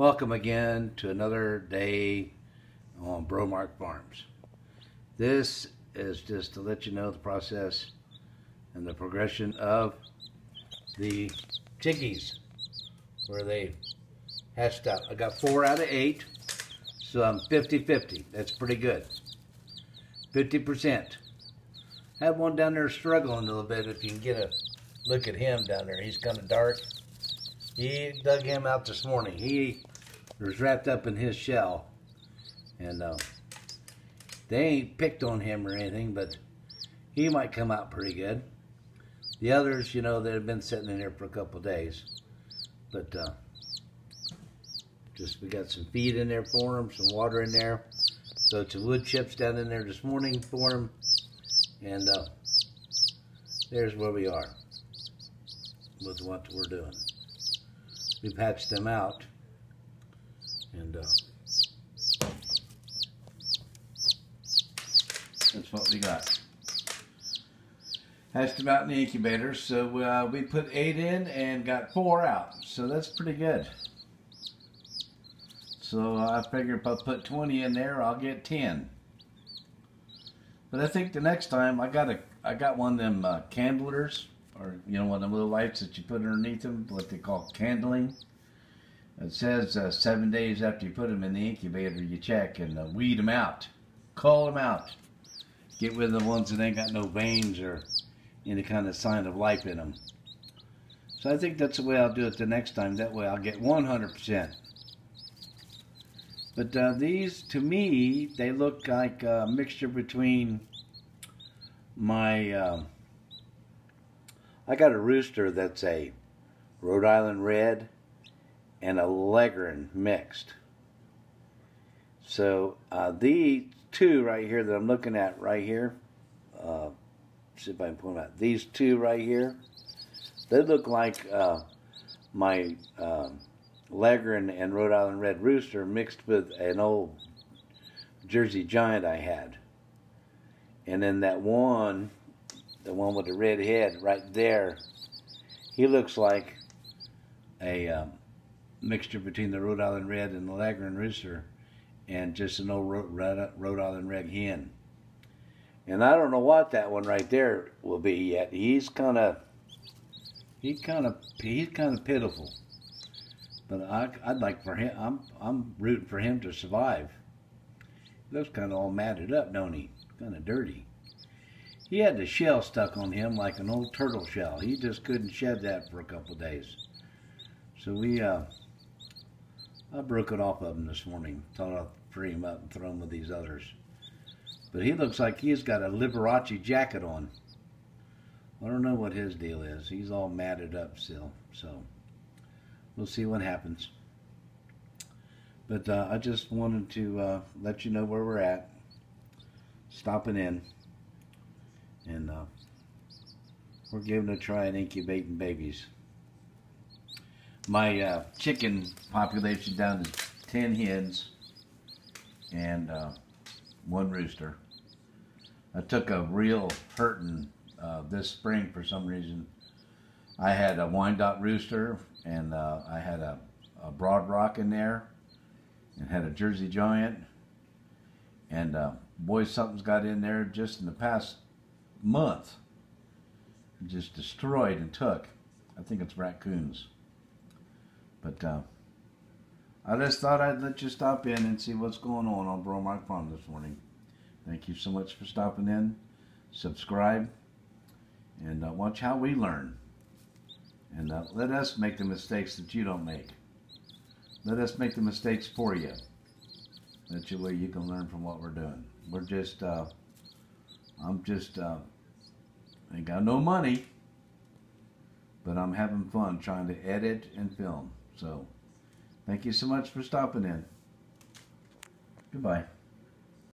Welcome again to another day on Bromark Farms. This is just to let you know the process and the progression of the chickies where they hatched out. I got four out of eight, so I'm 50-50. That's pretty good. 50%. Have one down there struggling a little bit if you can get a look at him down there. He's kind of dark. He dug him out this morning. He was wrapped up in his shell. And uh, they ain't picked on him or anything, but he might come out pretty good. The others, you know, that have been sitting in here for a couple days. But uh, just we got some feed in there for them, some water in there. So some wood chips down in there this morning for them. And uh, there's where we are with what we're doing. We've hatched them out. And uh, that's what we got. Hatched them out in the incubator. So uh, we put eight in and got four out. So that's pretty good. So I figure if I put 20 in there, I'll get 10. But I think the next time I got a I got one of them uh, candlers, or you know one of the little lights that you put underneath them, what they call candling. It says uh, seven days after you put them in the incubator, you check and uh, weed them out, call them out, get rid of the ones that ain't got no veins or any kind of sign of life in them. So I think that's the way I'll do it the next time. That way I'll get 100%. But uh, these, to me, they look like a mixture between my. Uh, I got a rooster that's a Rhode Island Red and a Leghorn mixed. So uh, these two right here that I'm looking at right here, uh, see if I can point them out. These two right here, they look like uh, my. Um, Leghorn and Rhode Island Red Rooster mixed with an old Jersey Giant I had. And then that one, the one with the red head right there, he looks like a um, mixture between the Rhode Island Red and the Leghorn Rooster and just an old Rhode Island Red hen. And I don't know what that one right there will be yet. He's kind of, he kind of, he's kind of pitiful. But I, would like for him. I'm I'm rooting for him to survive. He looks kind of all matted up, don't he? Kind of dirty. He had the shell stuck on him like an old turtle shell. He just couldn't shed that for a couple days. So we, uh, I broke it off of him this morning. Thought I'd free him up and throw him with these others. But he looks like he's got a Liberace jacket on. I don't know what his deal is. He's all matted up still. So we'll see what happens. But uh, I just wanted to uh, let you know where we're at. Stopping in. And uh, we're giving a try at incubating babies. My uh, chicken population down to 10 hens and uh, one rooster. I took a real hurting uh, this spring for some reason. I had a Wyandotte rooster and uh, I had a, a, Barred Rock in there, and had a Jersey Giant, and uh, boy, something's got in there just in the past month. Just destroyed and took. I think it's raccoons. But uh, I just thought I'd let you stop in and see what's going on on Bromark Farm this morning. Thank you so much for stopping in. Subscribe and uh, watch how we learn. And uh, let us make the mistakes that you don't make. Let us make the mistakes for you. That way you can learn from what we're doing. We're just, uh, I'm just, uh, ain't got no money, but I'm having fun trying to edit and film. So, thank you so much for stopping in. Goodbye.